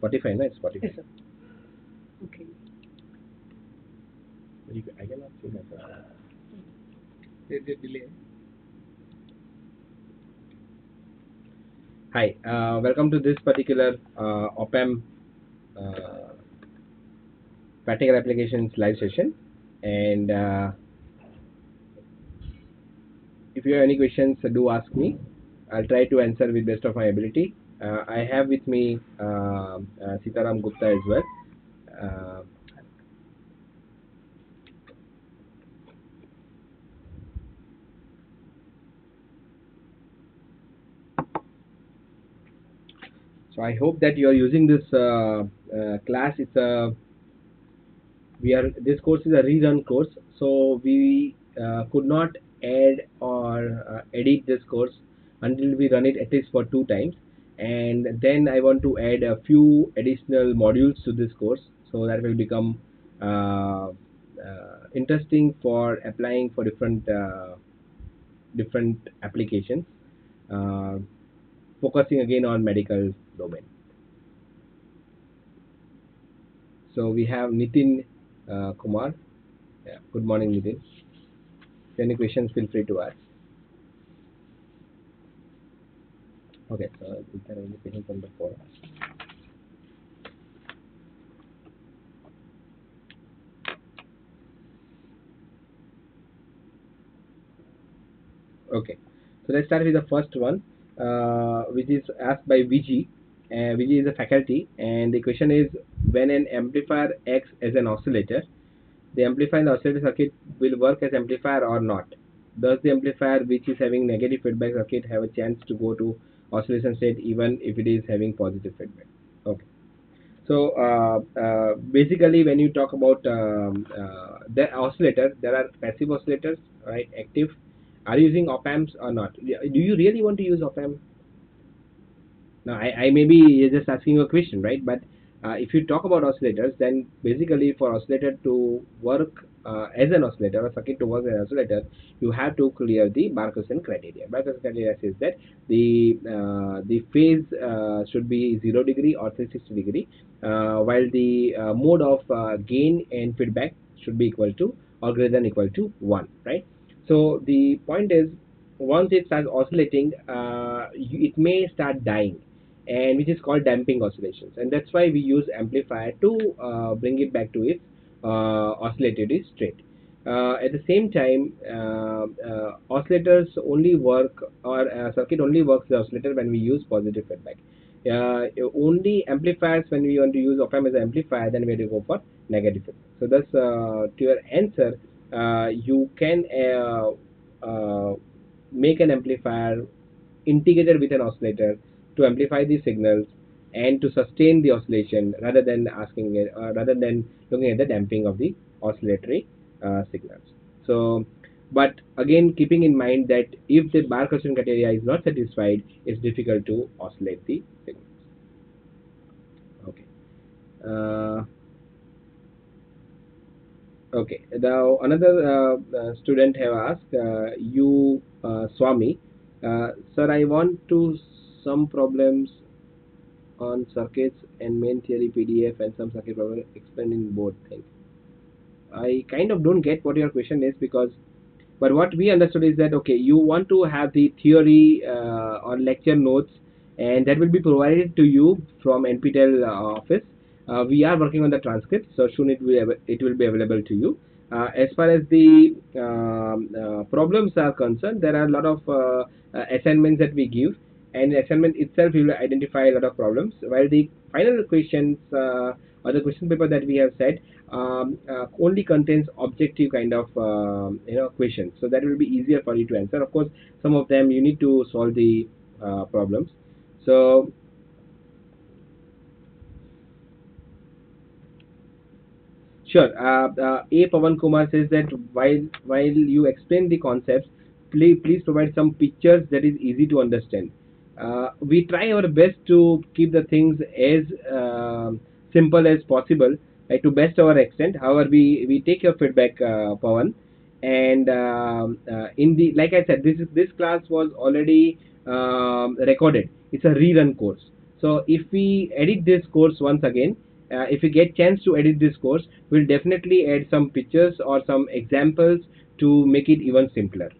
Spotify, no? It's Spotify. Yes, sir. Okay. You I cannot see that. uh, There is a delay. Hi, uh, welcome to this particular uh, op-amp uh, practical applications live session. And uh, if you have any questions, uh, do ask me. I'll try to answer with best of my ability. Uh, I have with me uh, uh, Sitaram Gupta as well. Uh, so I hope that you are using this uh, uh, class. It's a we are this course is a rerun course, so we uh, could not add or edit this course until we run it at least for two times, and then I want to add a few additional modules to this course, so that will become uh, uh, interesting for applying for different uh, different applications. Uh, focusing again on medical domain. So we have Nitin Kumar. Yeah. Good morning, Nitin. Any questions, feel free to ask. Okay, so is there any questions from the forum? Okay, so let's start with the first one, uh, which is asked by VG, uh, VG is a faculty, and the question is when an amplifier acts as an oscillator, the amplifier in the oscillator circuit will work as amplifier or not. Does the amplifier which is having negative feedback circuit have a chance to go to oscillation state even if it is having positive feedback? Okay. So uh, uh, basically, when you talk about um, uh, the oscillator, there are passive oscillators, right? Active. Are you using op amps or not? Do you really want to use op amp? Now, I, I may be just asking you a question, right? But uh, if you talk about oscillators, then basically for oscillator to work uh, as an oscillator or circuit to work as an oscillator, you have to clear the Barkhausen criteria. Barkhausen criteria says that the uh, the phase uh, should be 0 degree or 360 degree, uh, while the uh, mode of uh, gain and feedback should be equal to or greater than equal to 1, right? So the point is, once it starts oscillating, it may start dying and which is called damping oscillations and that's why we use amplifier to bring it back to its uh, is straight. Uh, at the same time, uh, oscillators only work or circuit only works the oscillator when we use positive feedback. Uh, only amplifiers when we want to use op amp as an amplifier, then we have to go for negative feedback. So that's uh, to your answer. Uh, you can make an amplifier integrated with an oscillator to amplify the signals and to sustain the oscillation rather than asking it, uh, rather than looking at the damping of the oscillatory uh, signals. So, but again, keeping in mind that if the bar Barkhausen criteria is not satisfied, it's difficult to oscillate the signals. Okay. Uh, okay. Now another uh, uh, student have asked uh, you, uh, Swami, uh, sir, I want to some problems on circuits and main theory PDF and some circuit problem explained in both things. I kind of don't get what your question is because, but what we understood is that okay, you want to have the theory uh, or lecture notes, and that will be provided to you from NPTEL uh, office. Uh, we are working on the transcript, so soon it will it will be available to you. Uh, as far as the um, uh, problems are concerned, there are a lot of uh, uh, assignments that we give, and assignment itself will identify a lot of problems. While the final questions uh, or the question paper that we have said um, uh, only contains objective kind of uh, you know questions, so that will be easier for you to answer. Of course, some of them you need to solve the uh, problems. So Sure. Uh, uh, A. Pavan Kumar says that while while you explain the concepts, please please provide some pictures that is easy to understand. Uh, we try our best to keep the things as uh, simple as possible, right, to best our extent. However, we we take your feedback, uh, Pavan, and um, uh, in the like I said, this is this class was already um, recorded. It's a rerun course. So if we edit this course once again, uh, if we get chance to edit this course, we'll definitely add some pictures or some examples to make it even simpler.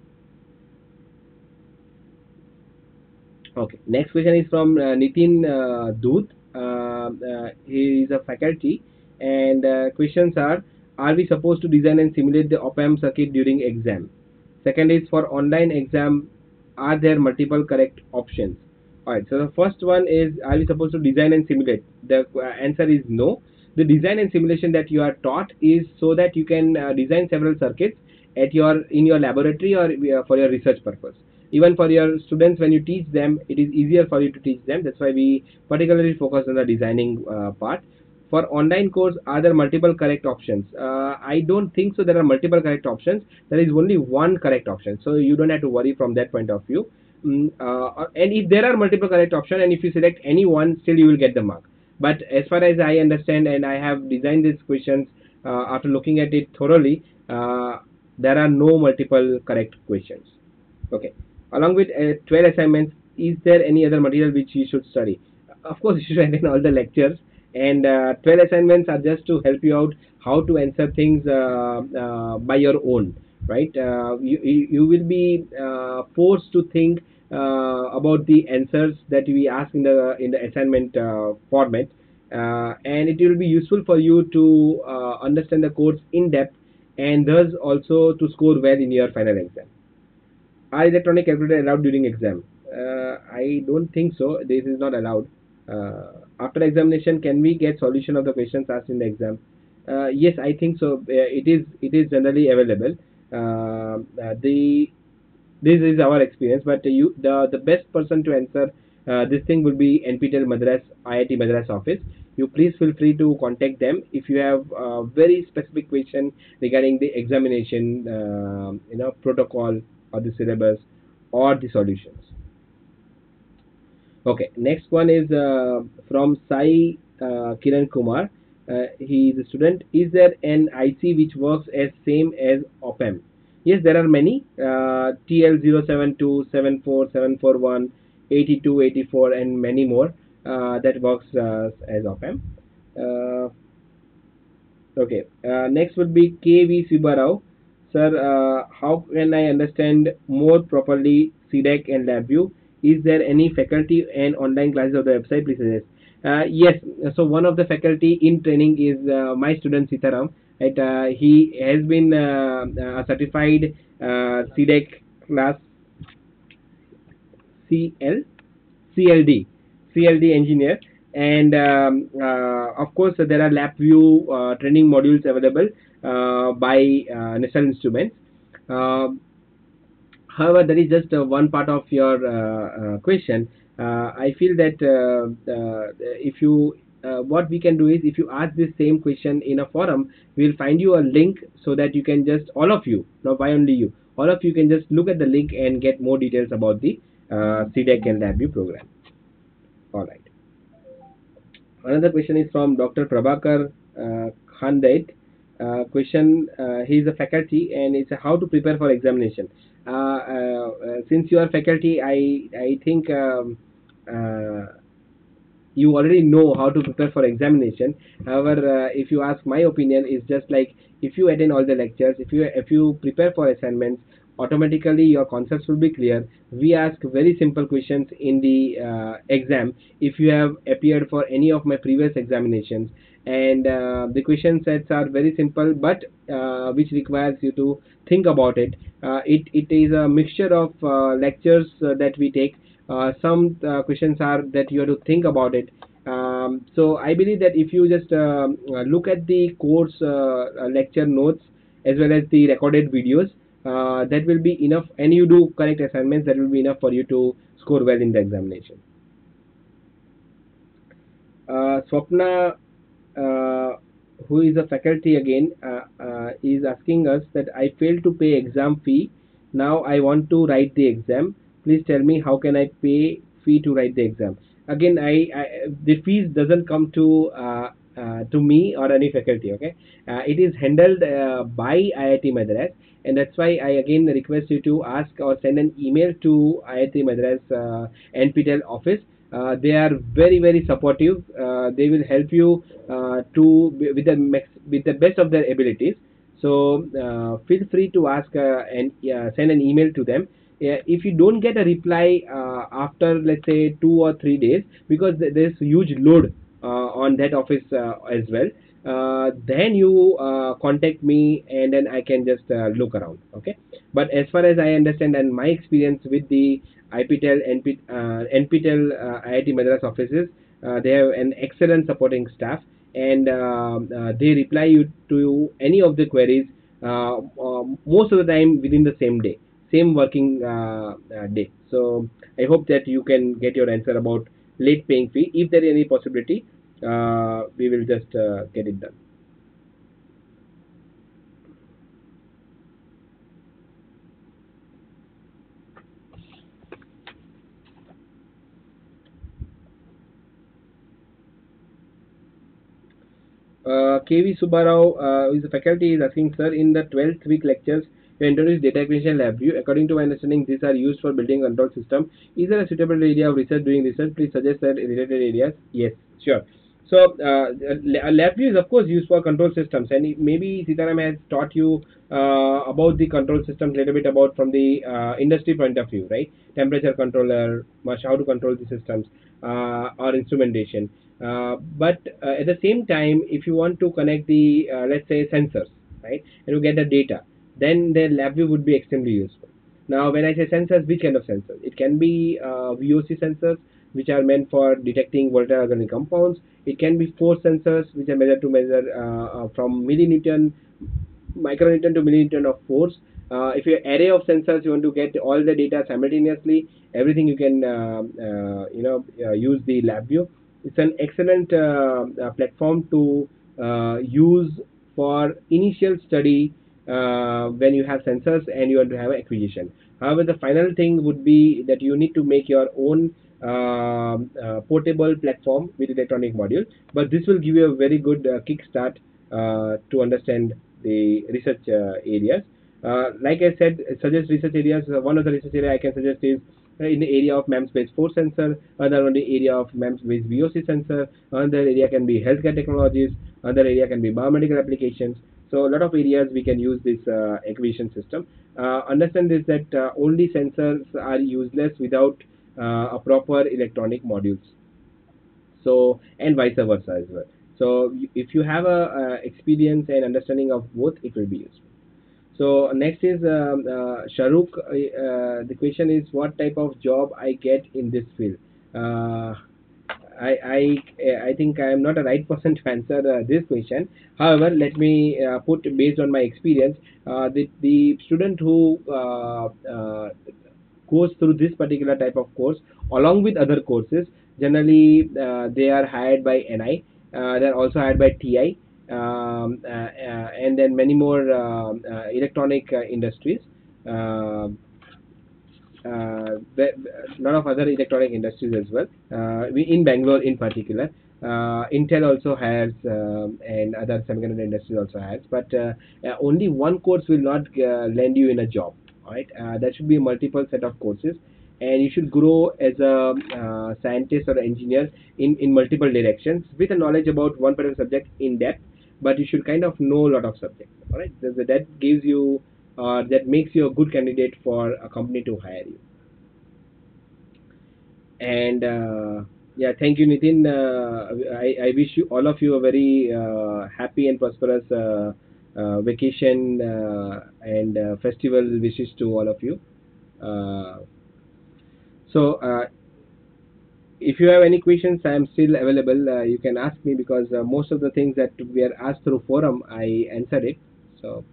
Okay, next question is from uh, Nitin uh, Doot. Uh, uh, he is a faculty and uh, questions are, are we supposed to design and simulate the op-amp circuit during exam? Second is for online exam, are there multiple correct options? Alright, so the first one is, are we supposed to design and simulate? The uh, answer is no. The design and simulation that you are taught is so that you can design several circuits at your in your laboratory or for your research purpose even for your students when you teach them it is easier for you to teach them. That's why we particularly focus on the designing uh, part. For online course are there multiple correct options? Uh, i don't think so there are multiple correct options. There is only one correct option. So you don't have to worry from that point of view. Mm, uh, and if there are multiple correct option and if you select any one still you will get the mark. But as far as i understand and i have designed these questions uh, after looking at it thoroughly uh, there are no multiple correct questions. Okay along with uh, 12 assignments is there any other material which you should study? Of course you should attend all the lectures. And uh, 12 assignments are just to help you out how to answer things uh, uh by your own right? Uh, you, you will be uh, forced to think about the answers that we ask in the in the assignment format. And it will be useful for you to understand the course in depth and thus also to score well in your final exam are electronic calculator allowed during exam. Uh, i don't think so. This is not allowed. Uh, after examination can we get solution of the questions asked in the exam? Uh, yes i think so. Uh, it is it is generally available. Uh, uh, the this is our experience but you the the best person to answer this thing will be nptel madras iit madras office. You please feel free to contact them if you have a very specific question regarding the examination you know protocol or the syllabus or the solutions. Okay next one is uh, from Sai uh, Kiran Kumar. Uh, he is a student. Is there an IC which works as same as op-amp? Yes there are many. Uh, TL072 74 741 82 84 and many more uh, that works uh, as op-amp. Okay next would be KV Subbarao Sir, uh, how can I understand more properly CDAC and LabVIEW? Is there any faculty and online classes of the website? Please suggest. Uh, yes, so one of the faculty in training is uh, my student Sitaram. Right, uh, he has been uh, a certified uh, CDAC class CL CLD CLD engineer and um, uh, of course there are LabVIEW uh, training modules available uh, by uh, National Instruments. Um, however, that is just uh, one part of your question. I feel that if you uh, what we can do is if you ask this same question in a forum we'll find you a link so that you can just all of you not why only you all of you can just look at the link and get more details about the uh, CDAC and LabVIEW program alright another question is from Dr. Prabhakar uh, Khandait uh, question uh, he is a faculty and it's how to prepare for examination. Uh, uh, since you are faculty i i think um, you already know how to prepare for examination. However if you ask my opinion it's just like if you attend all the lectures if you if you prepare for assignments automatically your concepts will be clear. We ask very simple questions in the uh, exam. If you have appeared for any of my previous examinations and uh, the question sets are very simple but uh, which requires you to think about it. Uh, it it is a mixture of uh, lectures uh, that we take. Uh, some questions are that you have to think about it. Um, so i believe that if you just look at the course lecture notes as well as the recorded videos that will be enough and you do correct assignments that will be enough for you to score well in the examination. Swapna uh, who is a faculty again uh, uh, is asking us that I failed to pay exam fee. Now I want to write the exam. Please tell me how can I pay fee to write the exam? Again I, I the fees doesn't come to uh, uh, to me or any faculty okay? Uh, it is handled by IIT Madras. And that's why I again request you to ask or send an email to IIT Madras NPTEL office uh, they are very very supportive. Uh, they will help you uh, to with the with the best of their abilities. So uh, feel free to ask uh, and uh, send an email to them. If you don't get a reply after let's say two or three days because there's huge load on that office as well uh, then you uh, contact me and then I can just uh, look around okay? But as far as I understand and my experience with the IPTEL NP, uh, NPTEL uh, IIT Madras offices uh, they have an excellent supporting staff and they reply you to any of the queries most of the time within the same day same working day. So I hope that you can get your answer about late paying fee. If there is any possibility we will just uh, get it done Uh, KV Subbarao, uh, is a faculty, is asking, sir, in the 12th week lectures, you introduced data acquisition LabVIEW. According to my understanding, these are used for building control system. Is there a suitable area of research doing research? Please suggest that related areas. Yes, sure. So, uh, is of course used for control systems, and maybe Sitaram has taught you uh, about the control systems a little bit about from the uh, industry point of view, right? Temperature controller, much how to control the systems, uh, or instrumentation. Uh, but uh, at the same time, if you want to connect the uh, let's say sensors, right, and you get the data, then the LabVIEW would be extremely useful. Now, when I say sensors, which kind of sensors? It can be VOC sensors, which are meant for detecting volatile organic compounds. It can be force sensors, which are measured to measure uh, uh, from millinewton, micronewton to millinewton of force. Uh, if you array of sensors, you want to get all the data simultaneously. Everything you can, uh, uh, you know, use the LabVIEW. It's an excellent platform to use for initial study uh, when you have sensors and you want to have acquisition. However, the final thing would be that you need to make your own um, uh, portable platform with electronic module, but this will give you a very good uh, kickstart uh, to understand the research uh, areas. Uh, like I said, suggest research areas. Uh, one of the research area I can suggest is in the area of MEMS-based force sensor, another the area of MEMS-based VOC sensor, another area can be healthcare technologies, another area can be biomedical applications. So a lot of areas we can use this acquisition system. Understand this that only sensors are useless without uh, a proper electronic modules. So and vice versa as well. So if you have a, uh experience and understanding of both, it will be useful. So next is um, uh, Sharuk. Uh, the question is what type of job I get in this field. Uh, I, I I think I am not a right person to answer uh, this question. However, let me uh, put based on my experience, uh, the the student who uh, uh, goes through this particular type of course along with other courses, generally uh, they are hired by NI. Uh, they are also hired by TI. Um, uh, uh, and then many more um, uh, electronic uh, industries. Uh, a lot of other electronic industries as well. Uh, we in Bangalore in particular. Uh, Intel also has um, and other semiconductor industries also has, but uh, uh, only one course will not uh, land you in a job. Right? Uh, there should be a multiple set of courses, and you should grow as a uh, scientist or engineer in in multiple directions with a knowledge about one particular subject in depth. But you should kind of know a lot of subjects. All right, that, that gives you uh, that makes you a good candidate for a company to hire you. And uh, yeah, thank you, Nitin. Uh, I, I wish you all of you a very uh, happy and prosperous uh, vacation uh, and uh, festival wishes to all of you. Uh, so, uh, if you have any questions, I am still available. Uh, you can ask me because uh, most of the things that we are asked through forum, I answered it. So.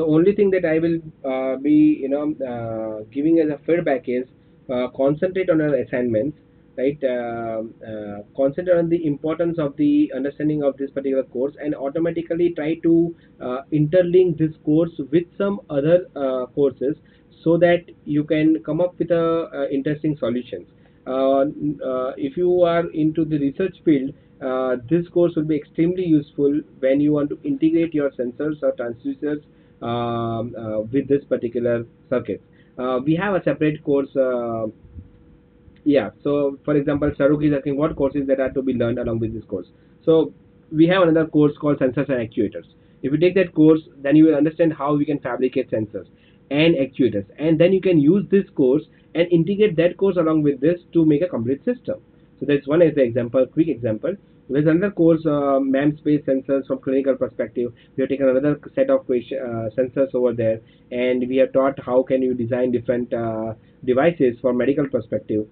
So only thing that I will uh, be, you know, uh, giving as a feedback is uh, concentrate on your assignments, right? Um uh, concentrate on the importance of the understanding of this particular course, and automatically try to uh, interlink this course with some other uh, courses, so that you can come up with a, uh interesting solutions. Uh, uh, if you are into the research field, uh, this course will be extremely useful when you want to integrate your sensors or transducers um, uh, with this particular circuit. Uh, we have a separate course. Uh, yeah. So, for example, Saruk is asking what courses that are to be learned along with this course. So, we have another course called sensors and actuators. If you take that course, then you will understand how we can fabricate sensors and actuators, and then you can use this course and integrate that course along with this to make a complete system. So that's one as the example, quick example. There's another course, uh, MEMS-based sensors from clinical perspective. We have taken another set of uh, sensors over there, and we have taught how can you design different uh, devices for medical perspective.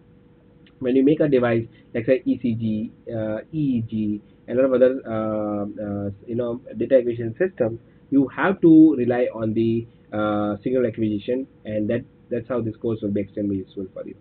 When you make a device, like say ECG, uh, EEG, and a lot of other, you know, data acquisition systems, you have to rely on the uh, signal acquisition, and that that's how this course will be extremely useful for you.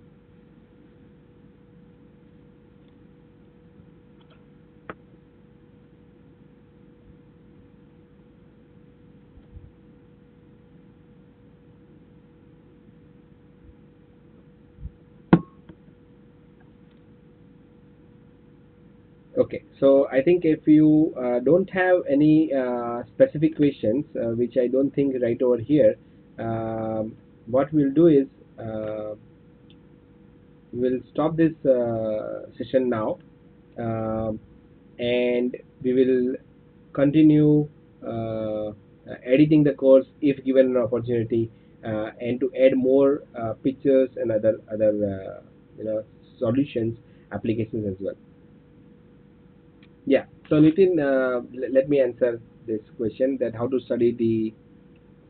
Okay, I think if you uh, don't have any uh, specific questions, uh, which I don't think right over here, um, what we'll do is uh, we'll stop this uh, session now um, and we will continue uh, editing the course if given an opportunity and to add more pictures and other other you know solutions applications as well. Yeah. So Nitin, uh, let me answer this question that how to study the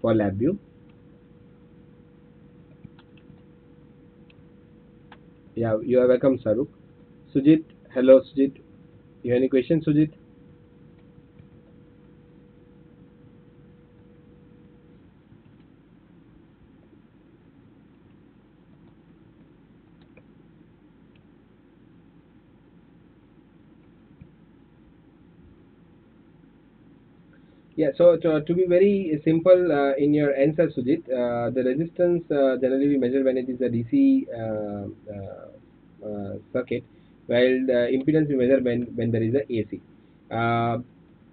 for LabVIEW. Yeah, you are welcome, Saruk. Sujit, hello, Sujit. You have any questions, Sujit? Yeah, so to, to be very simple uh, in your answer, Sujit, uh, the resistance uh, generally we measure when it is a DC uh, uh, uh, circuit, while the impedance we measure when, when there is a AC.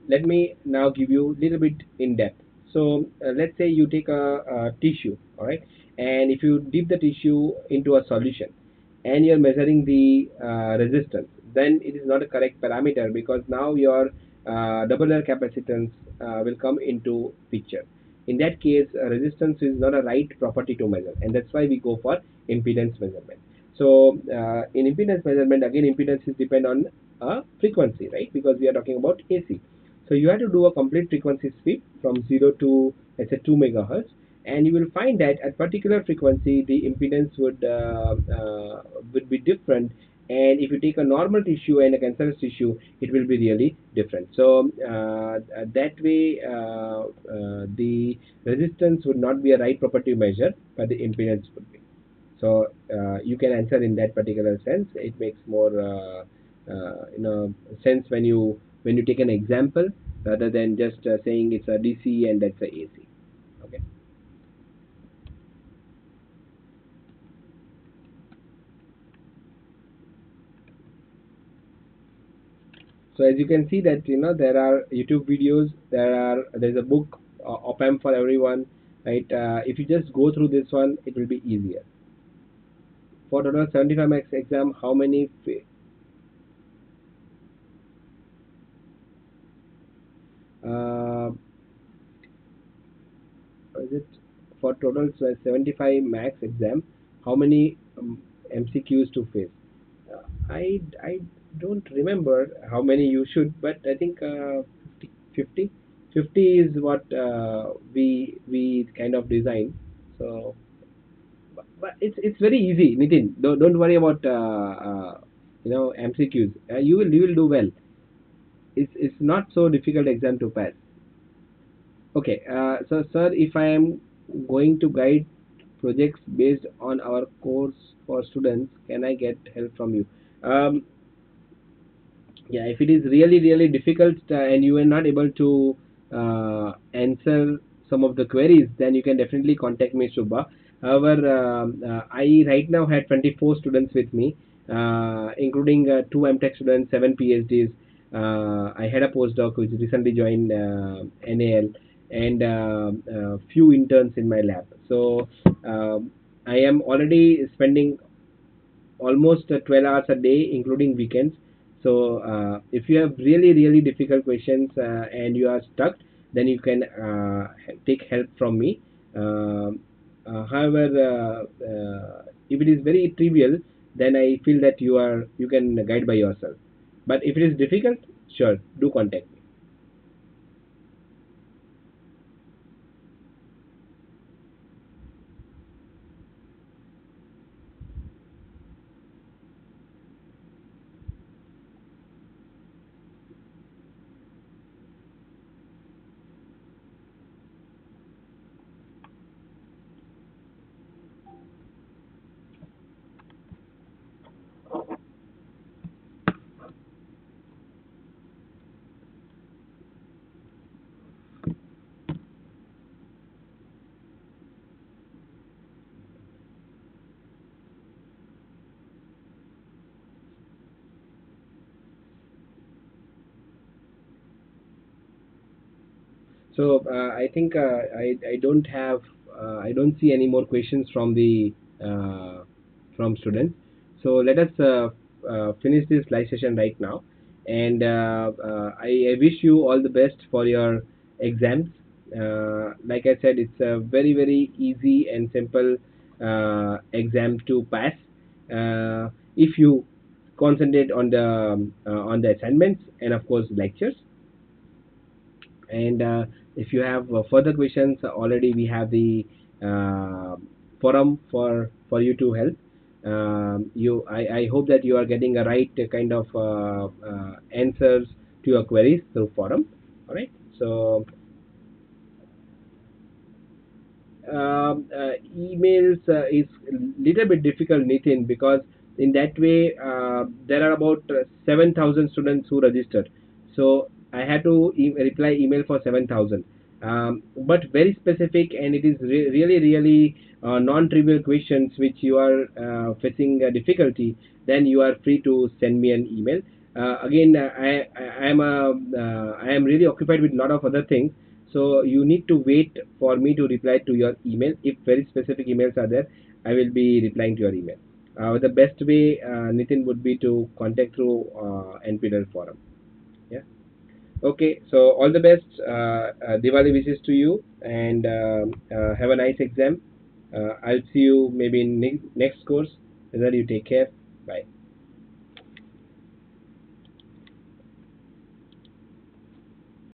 Let me now give you a little bit in depth. So let's say you take a, a tissue, all right, and if you dip the tissue into a solution and you're measuring the resistance, then it is not a correct parameter because now your double layer capacitance uh, will come into picture. In that case, uh, resistance is not a right property to measure, and that's why we go for impedance measurement. So uh, in impedance measurement, again, impedance is depend on a frequency, right? Because we are talking about AC. So you have to do a complete frequency sweep from zero to let's say two megahertz, and you will find that at particular frequency the impedance would uh, uh, would be different and if you take a normal tissue and a cancerous tissue it will be really different. So uh, that way uh, uh, the resistance would not be a right property measure but the impedance would be. So uh, you can answer in that particular sense. It makes more uh, uh, you know sense when you when you take an example rather than just saying it's a dc and that's a ac okay so as you can see that you know there are youtube videos there are there's a book uh, op-amp for everyone right? Uh, if you just go through this one it will be easier. For total 75 max exam how many uh, is it for total 75 max exam how many um, mcqs to face? Uh, i i don't remember how many you should but i think uh, 50 50 is what uh, we we kind of design. So but, but it's it's very easy nitin. Don't, don't worry about uh, uh, you know mcqs uh, you will you will do well. It's it's not so difficult exam to pass. Okay uh, so sir if i am going to guide projects based on our course for students can i get help from you? Um, yeah if it is really really difficult uh, and you are not able to uh, answer some of the queries then you can definitely contact me Shubha however um, uh, I right now had 24 students with me including two MTech students seven PhDs uh, I had a postdoc which recently joined uh, NAL and uh, few interns in my lab. So um, I am already spending almost uh, 12 hours a day, including weekends. So uh, if you have really really difficult questions uh, and you are stuck, then you can uh, take help from me. Um uh, however, uh, uh, if it is very trivial, then I feel that you are you can guide by yourself. But if it is difficult, sure, do contact me. So uh, I think uh, I I don't have uh, I don't see any more questions from the from students. So let us finish this live session right now, and I, I wish you all the best for your exams. Uh, like I said, it's a very very easy and simple uh, exam to pass uh, if you concentrate on the on the assignments and of course lectures and if you have uh, further questions already we have the uh, forum for for you to help. Um, you I, I hope that you are getting a right kind of uh, uh, answers to your queries through forum. All right so um, uh, emails uh, is little bit difficult Nitin because in that way uh, there are about uh, 7000 students who registered so I had to e- reply email for 7000 um, but very specific and it is re- really really uh, non-trivial questions which you are uh, facing a difficulty then you are free to send me an email. Uh, again uh, I, I am uh, I am really occupied with a lot of other things. So you need to wait for me to reply to your email. If very specific emails are there I will be replying to your email. The best way Nitin would be to contact through uh, NPTEL forum Okay, so all the best. Uh, uh, Diwali wishes to you, and um have a nice exam. I'll see you maybe in ne- next course. Then you take care. Bye.